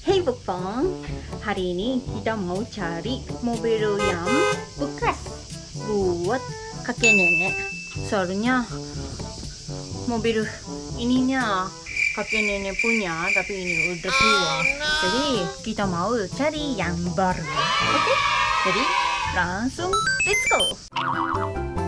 Hey Bukbang, hari ini kita mau cari mobil yang bekas buat kakek nenek. Soalnya mobil ininya kakek nenek punya, tapi ini udah tua. Jadi kita mau cari yang baru. Oke? Jadi langsung let's go.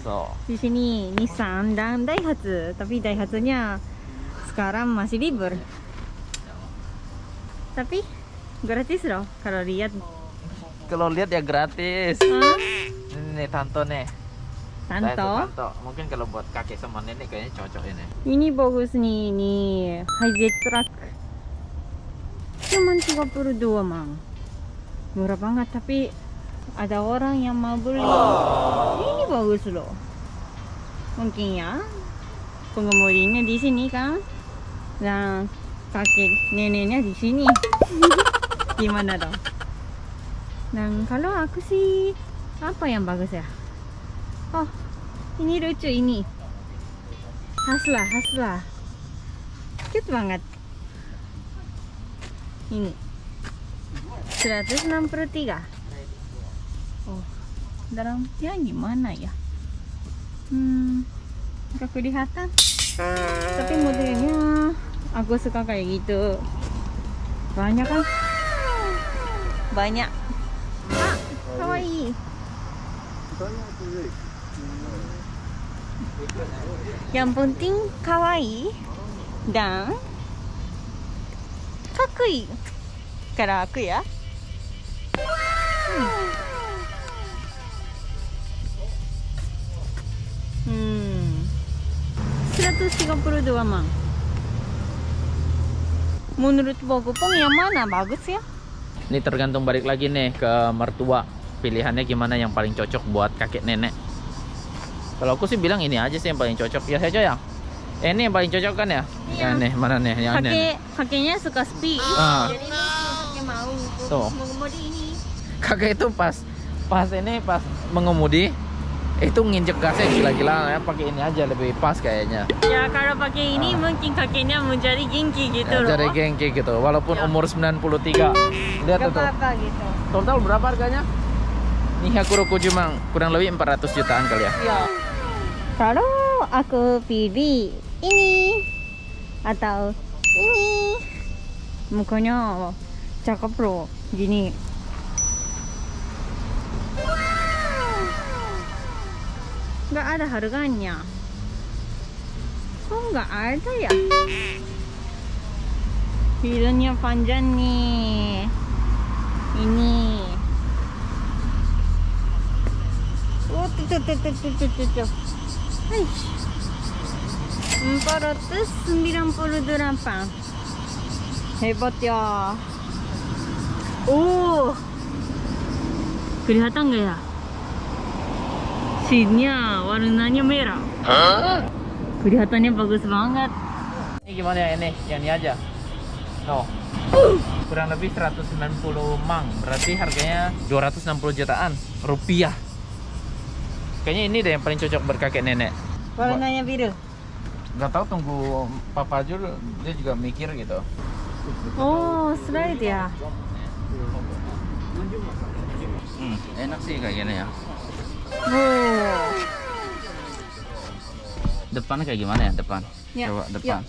So, Di sini Nissan dan Daihatsu, tapi Daihatsunya sekarang masih libur. Tapi gratis loh kalau lihat. kalau lihat ya gratis. Hah? Ini Tanto nih. Tanto. Tanto. Mungkin kalau buat kakek sama nenek kayaknya cocok ini. Ini bagus nih, ini Hijet Truck. Cuman 32 mang. Murah banget tapi ada orang yang mau beli. Ini bagus loh. Mungkin ya pengemudinya di sini kan. Dan kakek neneknya di sini. Gimana dong? Dan kalau aku sih apa yang bagus ya? Oh, ini lucu ini. Haslah, haslah. Cute banget. Ini. 163. Oh, dalamnya gimana ya? Hmm, gak kelihatan. Tapi modelnya aku suka kayak gitu. Banyak kan? Banyak. Ah, kawaii. Yang penting kawaii dan kakui. から aku ya. 132 mang. Menurut Bogopong yang mana bagus ya? Ini tergantung balik lagi nih ke mertua. Pilihannya gimana yang paling cocok buat kakek nenek. Kalau aku sih bilang ini aja sih yang paling cocok. Ya saya ya. Eh, ini yang paling cocok kan ya? Iya. Ya nih, mana nih? Yang ini. Kakek kakeknya suka speed. Ah. Jadi kakek mau Tuh. mengemudi ini. Kakek itu pas pas ini pas mengemudi itu nginjek gasnya gila-gila ya pakai ini aja lebih pas kayaknya. Ya kalau pakai ini mungkin kakeknya menjadi gengki gitu Ya, loh. Dari gengki gitu walaupun Ya. umur 93. Lihat Gak tuh. gitu. Total berapa harganya? Nih Hakuroku Jumang kurang lebih 400 jutaan kali ya. Ya. Kalau aku pilih ini atau ini, mukanya cakep loh. Gini. nggak ada harganya. Kok nggak ada ya? Bilangnya panjang nih. Ini. Oh tuh tuh tuh tuh tuh tuh tuh. Hai. 498 hebat ya. Oh. Kelihatan nggak ya? Seatnya warnanya merah Kelihatannya bagus banget Ini gimana ya ini? Yang ini aja. No. Kurang lebih 190 mang. Berarti harganya 260 jutaan rupiah. Kayaknya ini deh yang paling cocok berkakek nenek. Warnanya biru Gak tahu tunggu Papa Jul dia juga mikir gitu. Oh slide ya Hmm, enak sih kayak gini ya. Oh Depan kayak gimana ya depan? Ya, Coba depan.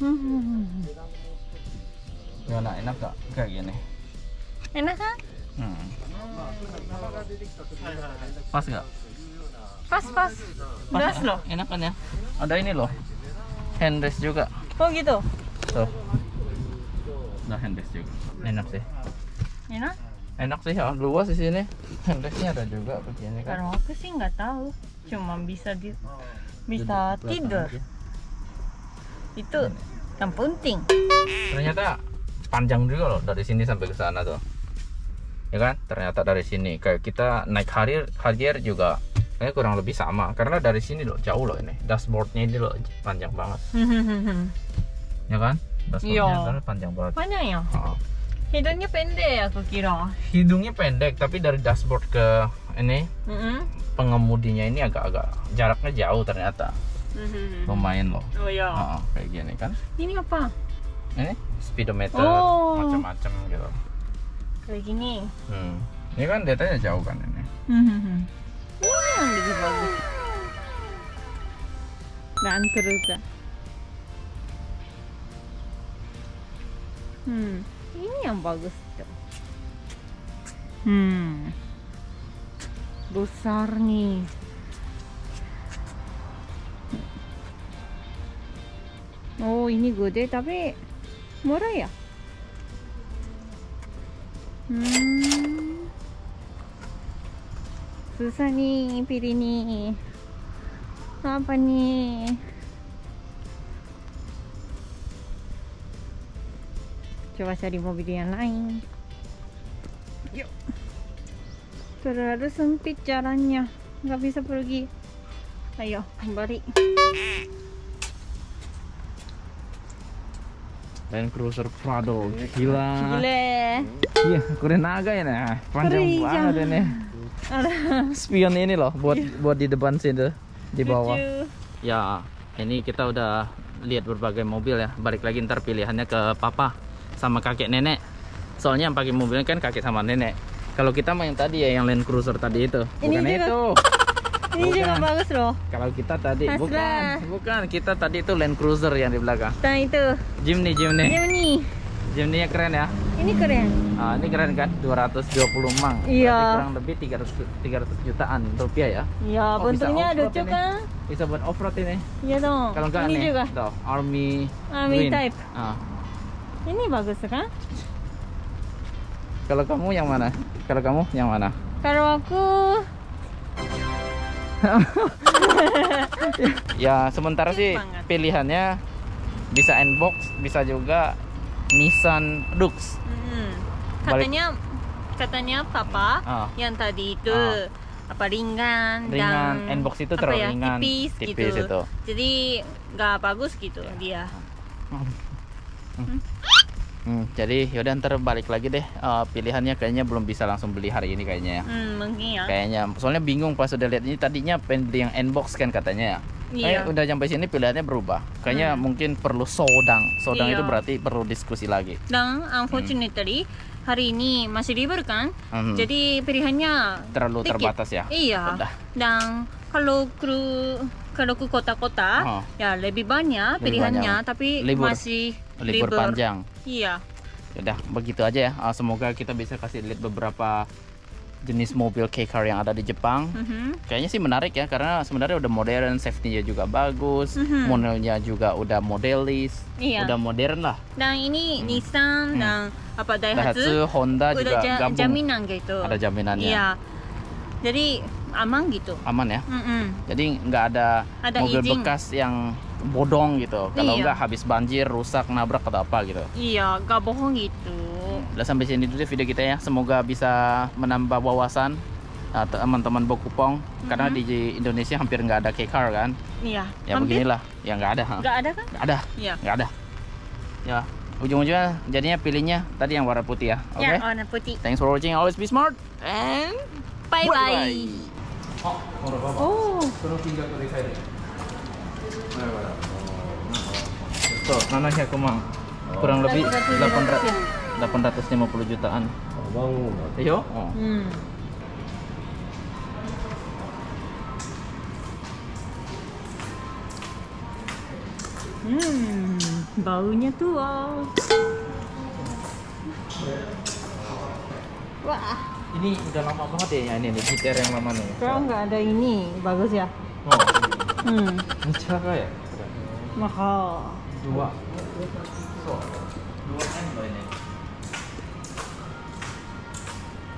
Hmm. Gimana enak gak kayak gini? Enak kan? Hmm. Pas gak? Pas pas Gas ya? loh Enak kan ya? Ada ini loh. Handrest juga. Oh gitu Tuh. Ada handrest juga. Enak sih. Enak? Enak sih, ya. luas di sini. Handrestnya ada juga begini kan. Kalau aku sih nggak tahu Cuma bisa di bisa Duduk tidur aja. Itu yang penting Ternyata panjang juga loh dari sini sampai ke sana tuh. Ya kan? Ternyata dari sini kayak kita naik Harrier, Harrier juga Kayaknya kurang lebih sama karena dari sini loh jauh loh ini. Dashboardnya ini loh panjang banget, ya kan? Dashboardnya Iya. kan panjang banget. Panjang ya? Oh. Hidungnya pendek aku kira. Hidungnya pendek tapi dari dashboard ke ini Mm-mm. pengemudinya ini agak-agak jaraknya jauh ternyata. Lumayan loh. Oh ya. Oh, kayak gini kan. Ini apa? Ini speedometer Oh. macam-macam gitu. Kayak gini. Hmm. Ini kan datanya jauh kan ini. Ini yang lebih bagus. Dan Cruiser. Hmm, ini yang bagus tuh. Hmm, besar nih. Oh, ini gede tapi murah ya? Hmm. Susah nih pilih nih. Apa nih? Coba cari mobil yang lain. Yuk. Terlalu sempit jalannya. Nggak bisa pergi. Ayo, kembali. Land Cruiser Prado, gila. Gile. Iya, keren naga ya nah. Panjang Keren, banget ini. Ada. Spion ini loh buat buat di depan sini di bawah. Ya, ini kita udah lihat berbagai mobil ya. Balik lagi ntar pilihannya ke papa sama kakek nenek. Soalnya yang pakai mobilnya kan kakek sama nenek. Kalau kita mah yang tadi ya yang Land Cruiser tadi itu. Ini Bukan juga. itu. Ini juga Bukan. bagus loh. Kalau kita tadi Hasra. bukan, bukan. Kita tadi itu Land Cruiser yang di belakang. Dan itu. Jimny, Jimny. Nih. Jimny-nya keren ya. Ini keren. Ah, ini keren kan? 220 mang. Iya. Berarti kurang lebih 300 300 jutaan rupiah ya. Ya, Oh, bentuknya lucu kan? Bisa buat off-road ini. Iya dong. Kalau enggak ini nih, juga. tuh, Army Army Green. type. Ah. Ini bagus kan? Kalau kamu yang mana? Kalau kamu yang mana? Kalau aku Ya, sementara sih banget. pilihannya bisa Nbox, bisa juga Nissan Dux. hmm, Balik- katanya katanya papa Ah. yang tadi itu Ah. apa ringan, Ringan, dan Nbox itu terlalu ya, ringan, tipis, tipis gitu. itu. Jadi nggak bagus gitu dia. Hmm, jadi yaudah ntar balik lagi deh. Eh, pilihannya kayaknya belum bisa langsung beli hari ini kayaknya ya. Hmm, mungkin ya. Kayaknya, soalnya bingung pas udah lihat ini tadinya pengen beli yang Nbox kan katanya ya. Iya. Kayak udah sampai sini pilihannya berubah. Kayaknya Hmm. mungkin perlu sodang. Sodang Iya. itu berarti perlu diskusi lagi. Dan unfortunately hari ini masih libur kan? Hmm. Jadi pilihannya terlalu dikit. terbatas ya. Iya. Udah. Dan kalau ke kalau ke kota-kota Oh. ya lebih banyak Lebih pilihannya banyak. tapi Libur. masih Libur panjang. Iya. Udah begitu aja ya. Ah, semoga kita bisa kasih lihat beberapa jenis mobil K-car yang ada di Jepang. Mhm. Kayaknya sih menarik ya karena sebenarnya udah modern, safety-nya juga bagus, Mhm. modelnya juga udah modelis, Iya. udah modern lah. Dan ini Nissan Hmm. dan apa Daihatsu, Daihatsu, Honda udah juga gabung. jaminan gitu. Ada jaminannya. Iya. Jadi aman gitu. Aman ya. Mm-mm. Jadi nggak ada, Ada mobil izin. bekas yang bodong gitu. Kalau Iya. nggak habis banjir, rusak, nabrak atau apa gitu. Iya, gak bohong gitu. Udah sampai sini dulu deh video kita ya. Semoga bisa menambah wawasan uh, teman-teman Bokupong karena Mhm. di Indonesia hampir nggak ada K-car kan. Iya. Ya Hampir beginilah, ya nggak ada. Gak ada kan? Nggak ada, Iya. nggak ada. Ya, ujung-ujungnya jadinya pilihnya tadi yang warna putih ya. Oke. Ya, warna putih. Thanks for watching. Always be smart and Bye bye. Oh, Oh, Suruh tinggal ke refinery. Tuh, nana aku mang. Kurang lebih 800 850 jutaan. Abang Iyo? Oh. hmm. Hmm, baunya tua. Wah, Ini udah lama banget ya ini nih, GTR yang lama nih. kalau nggak ada ini bagus ya. Oh, Hmm, ini celaka ya? mahal. Dua. So, dua M loh ini.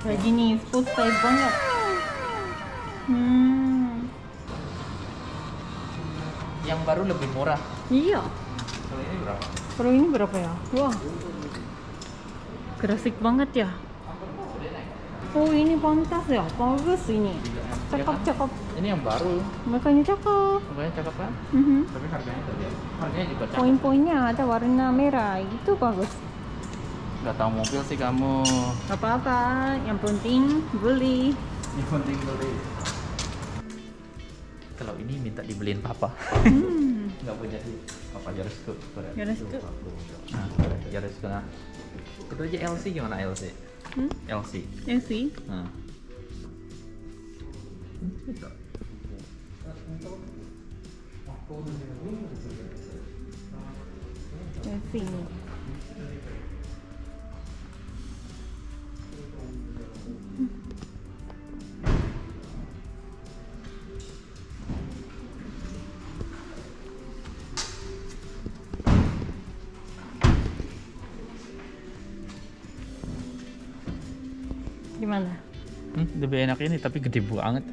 Kayak gini, full size banget. Hmm, Yang baru lebih murah. iya. Kalau ini berapa? Kalau ini berapa ya? Wah, klasik banget ya. Oh ini pantas ya, bagus ini. Cakep cakep. Ini yang baru. Makanya cakep. Makanya cakep kan? Mhm. Tapi harganya tadi. Harganya juga cakep. Poin-poinnya ada warna merah. Itu bagus. Gak tahu mobil sih kamu. Gak apa-apa. Yang penting beli. Yang penting beli. Kalau ini minta dibeliin papa. Hmm. Nggak punya sih. Papa Yarisku. Yarisku. Nah, Yarisku nah. Itu aja LC gimana LC? Hmm? LC. Sih. Nah. Ya Gimana? Hmm, lebih enak ini tapi gede banget.